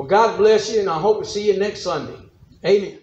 Well, God bless you, and I hope to see you next Sunday. Amen.